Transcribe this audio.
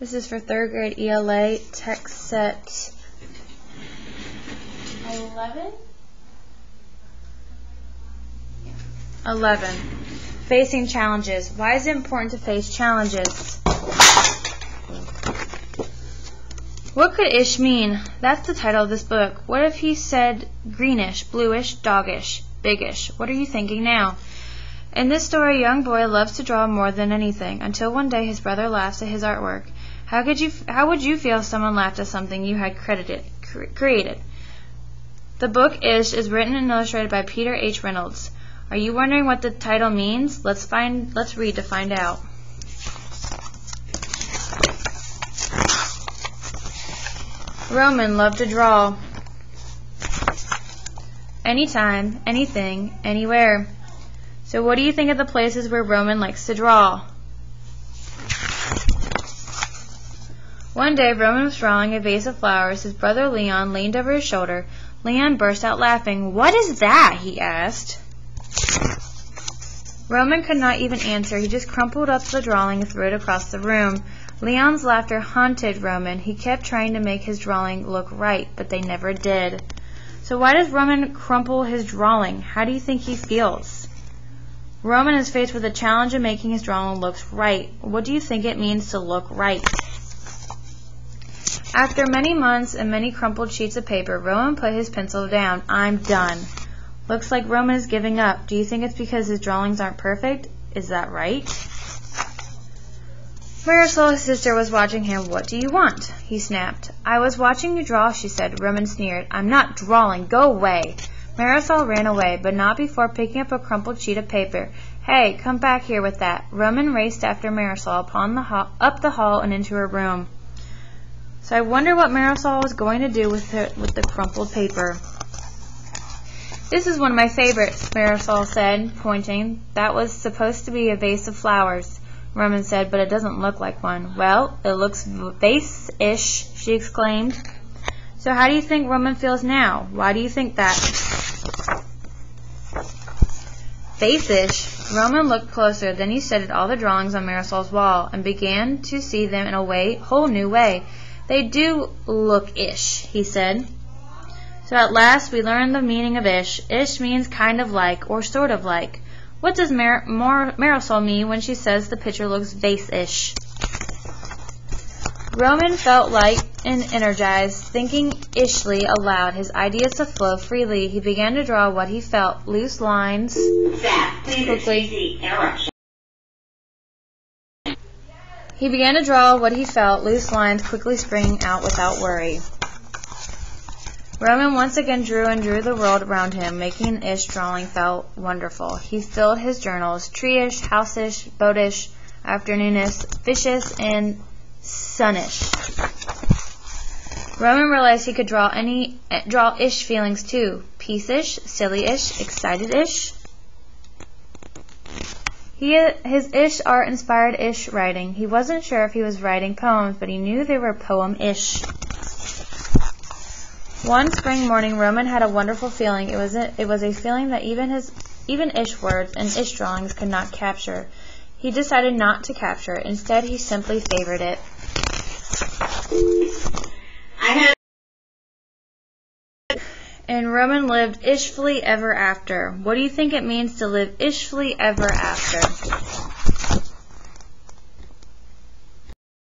This is for third grade ELA, text set 11? 11. Facing challenges. Why is it important to face challenges? What could ish mean? That's the title of this book. What if he said greenish, bluish, doggish, biggish? What are you thinking now? In this story, a young boy loves to draw more than anything, until one day his brother laughs at his artwork. How could you how would you feel if someone laughed at something you had credited cre- created? The book Ish is written and illustrated by Peter H. Reynolds. Are you wondering what the title means? Let's find let's read to find out. Roman loved to draw. Anytime, anything, anywhere. So what do you think of the places where Roman likes to draw? One day Roman was drawing a vase of flowers. His brother Leon leaned over his shoulder. Leon burst out laughing. What is that? he asked. Roman could not even answer. He just crumpled up the drawing and threw it across the room. Leon's laughter haunted Roman. He kept trying to make his drawing look right, but they never did. So why does Roman crumple his drawing? How do you think he feels? Roman is faced with the challenge of making his drawing look right. What do you think it means to look right? After many months and many crumpled sheets of paper, Roman put his pencil down. I'm done. Looks like Roman is giving up. Do you think it's because his drawings aren't perfect? Is that right? Marisol's sister, was watching him. What do you want? He snapped. I was watching you draw, she said. Roman sneered. I'm not drawing. Go away. Marisol ran away, but not before picking up a crumpled sheet of paper. Hey, come back here with that. Roman raced after Marisol upon the up the hall and into her room. So I wonder what Marisol was going to do with her, with the crumpled paper. This is one of my favorites, Marisol said, pointing. That was supposed to be a vase of flowers, Roman said, but it doesn't look like one. Well, it looks vase-ish, she exclaimed. So how do you think Roman feels now? Why do you think that? Vase-ish. Roman looked closer, then he studied all the drawings on Marisol's wall and began to see them in a way, whole new way. They do look ish, he said. So at last we learned the meaning of ish. Ish means kind of like or sort of like. What does Mar- Mar- Marisol mean when she says the picture looks vase-ish? Roman felt light and energized, thinking ishly aloud, his ideas to flow freely. He began to draw what he felt, loose lines. quickly. He began to draw what he felt, loose lines quickly springing out without worry. Roman once again drew and drew the world around him, making ish drawing felt wonderful. He filled his journals, tree-ish, house-ish, boatish, afternoonish, fishish, and sunish. Roman realized he could draw any eh, draw ish feelings too. Peace-ish, silly-ish, excited-ish. He, his ish art inspired ish writing. He wasn't sure if he was writing poems, but he knew they were poem-ish. One spring morning, Roman had a wonderful feeling. It was a, it was a feeling that even his even ish words and ish drawings could not capture. He decided not to capture it. Instead, he simply favored it. I have And Roman lived ishfully ever after. What do you think it means to live ishfully ever after?